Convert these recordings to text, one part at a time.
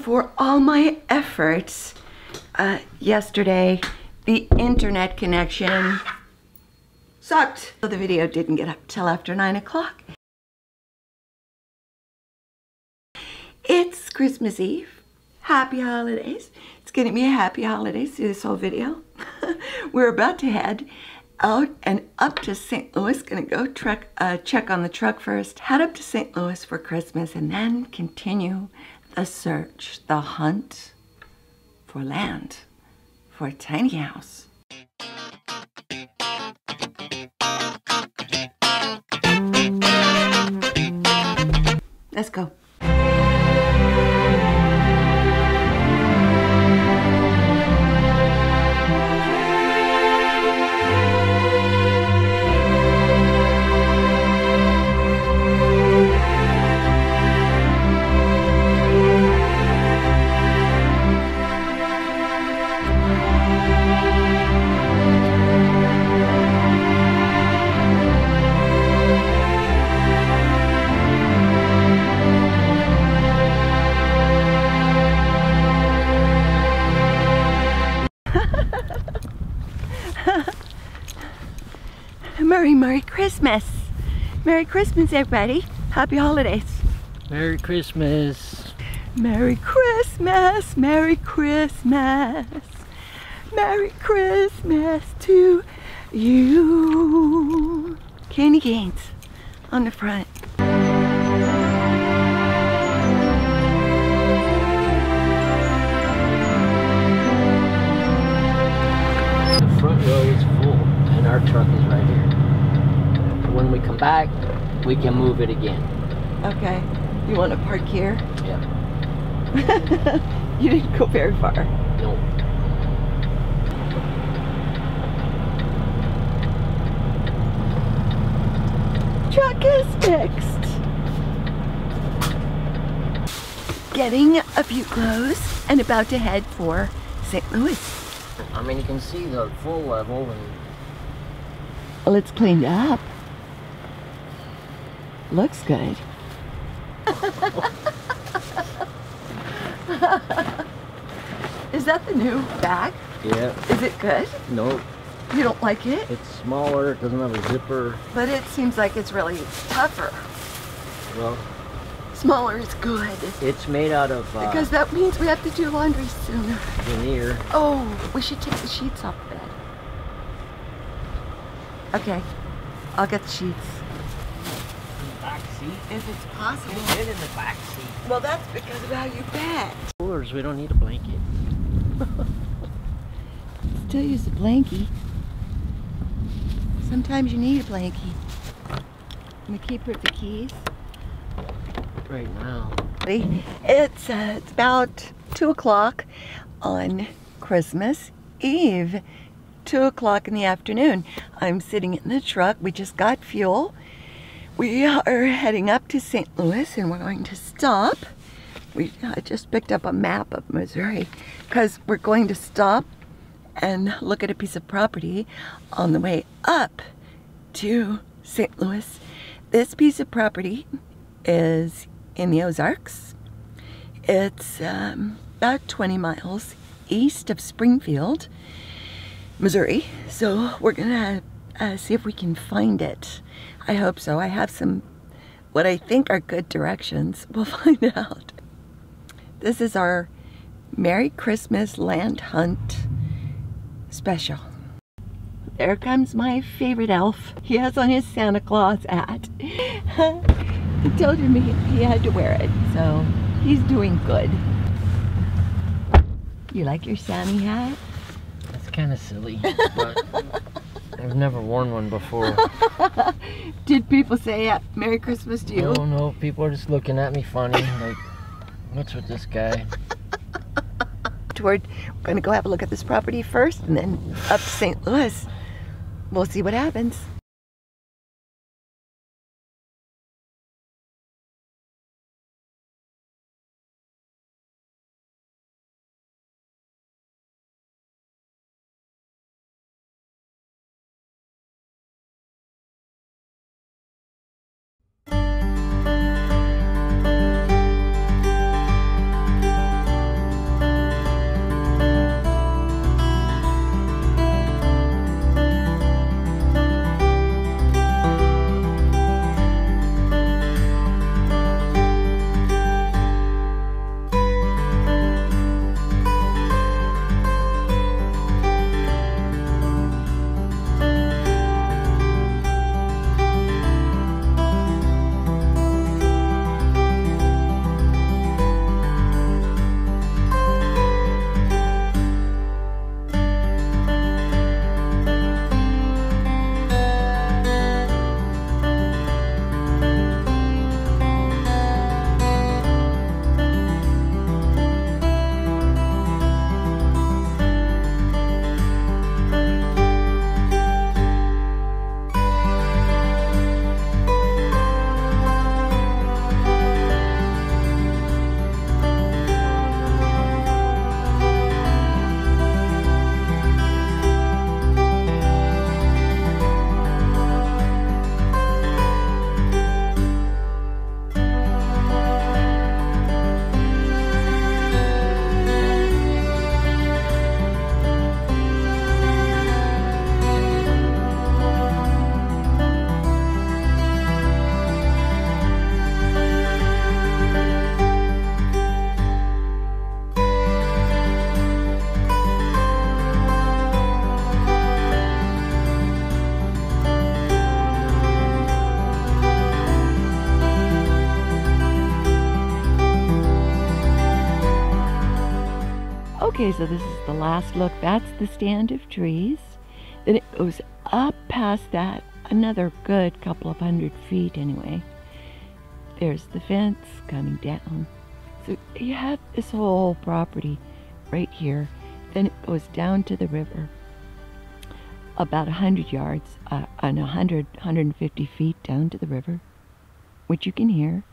for all my efforts uh, yesterday, the internet connection sucked. So the video didn't get up till after 9 o'clock. It's Christmas Eve. Happy holidays. It's to be a happy holidays through this whole video. We're about to head out and up to St. Louis. Gonna go truck, uh, check on the truck first, head up to St. Louis for Christmas, and then continue the search, the hunt for land, for a tiny house. Let's go. Christmas. Merry Christmas, everybody. Happy holidays. Merry Christmas. Merry Christmas, Merry Christmas. Merry Christmas to you. Candy canes on the front. Back, we can move it again. Okay. You want to park here? Yeah. you didn't go very far. No. Truck is fixed. Getting a few clothes and about to head for St. Louis. I mean, you can see the full level and Well, it's cleaned up. Looks good. Is that the new bag? yeah. Is it good? No, You don't like it? it's smaller. It doesn't have a zipper. But it seems like it's really tougher. Well, Smaller is good. it's made out of uh, Because that means we have to do laundry sooner. veneer. Oh, we should take the sheets off the bed. Okay, I'll get the sheets. Back seat. If it's possible. Get in the back seat. Well, that's because of how you bed. Coolers, we don't need a blanket. Still use a blankie. Sometimes you need a blankie. I'm gonna keep her the keys. Right now. It's, uh, it's about 2 o'clock on Christmas Eve. 2 o'clock in the afternoon. I'm sitting in the truck. We just got fuel. We are heading up to St. Louis and we're going to stop. We I just picked up a map of Missouri because we're going to stop and look at a piece of property on the way up to St. Louis. This piece of property is in the Ozarks. It's um, about 20 miles east of Springfield, Missouri. So we're gonna uh, see if we can find it. I hope so. I have some, what I think are good directions. We'll find out. This is our Merry Christmas Land Hunt special. There comes my favorite elf. He has on his Santa Claus hat. he told me he had to wear it, so he's doing good. You like your Sammy hat? That's kind of silly, but I've never worn one before. Did people say uh, Merry Christmas to you? Oh no, people are just looking at me funny. Like, what's with this guy? Toward, we're gonna go have a look at this property first and then up to St. Louis. We'll see what happens. Okay, so this is the last look. That's the stand of trees. Then it goes up past that, another good couple of hundred feet anyway. There's the fence coming down. So you have this whole property right here. Then it goes down to the river about 100 yards uh, and 100, 150 feet down to the river, which you can hear.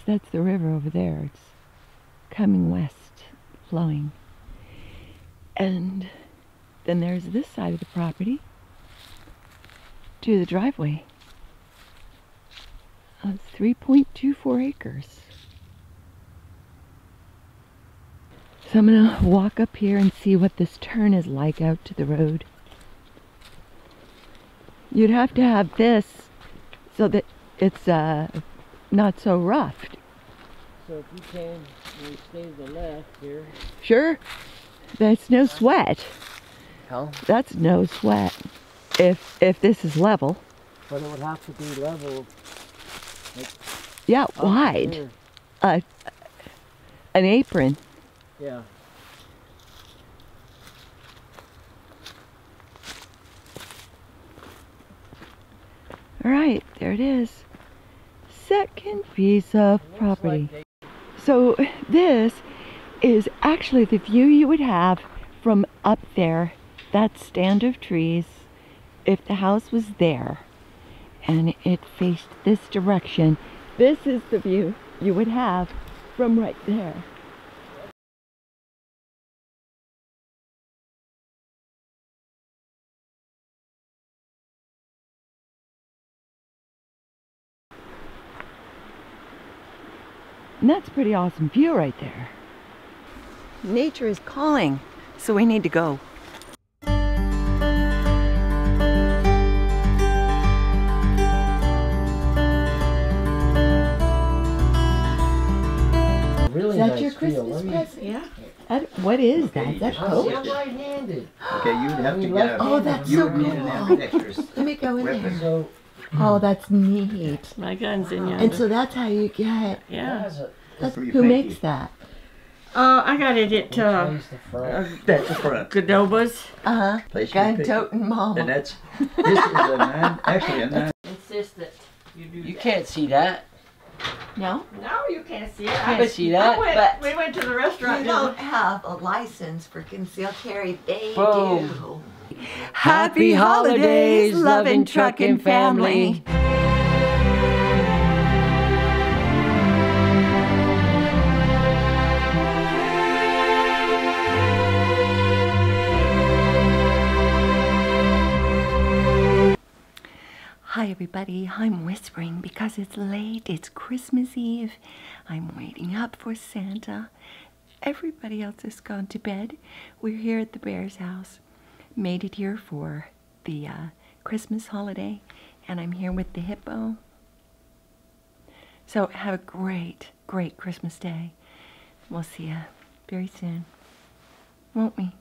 So that's the river over there. It's coming west, flowing. And then there's this side of the property to the driveway of 3.24 acres. So I'm gonna walk up here and see what this turn is like out to the road. You'd have to have this so that it's uh, not so rough. So if you came and you stay to the left here. Sure, that's no sweat. How? That's no sweat. If if this is level, But it would have to be level. yeah, wide, uh, an apron. Yeah. All right, there it is. Second piece of property. So this is actually the view you would have from up there, that stand of trees, if the house was there and it faced this direction. This is the view you would have from right there. And that's a pretty awesome view right there. Nature is calling, so we need to go. Really nice feel. Let me- present? Yeah. what is that? Is that I'm coat? I'm right-handed. Okay, you'd have to We get left a. Oh, that's you so would need an cool. ambidextrous Let me go in there. So Oh, that's neat. My gun's in And so that's how you get. yeah. that's a That's, pretty who pinky. makes that? Uh, I got it at uh, place the front. uh That's the front. Godobas. Uh huh. Place your Gun pick. toting And that's, this is a nine, actually a nine. Insist that you do You that. can't see that. No, No, you can't see it. Can't I, see that, went, but- we went to the restaurant. you don't have a license for concealed carry. They Whoa. do. Happy holidays, loving trucking family. Hi, everybody. I'm whispering because it's late. It's Christmas Eve. I'm waiting up for Santa. Everybody else has gone to bed. We're here at the Bears house. Made it here for the uh, Christmas holiday, and I'm here with the hippo. So, have a great, great Christmas day. We'll see you very soon, won't we?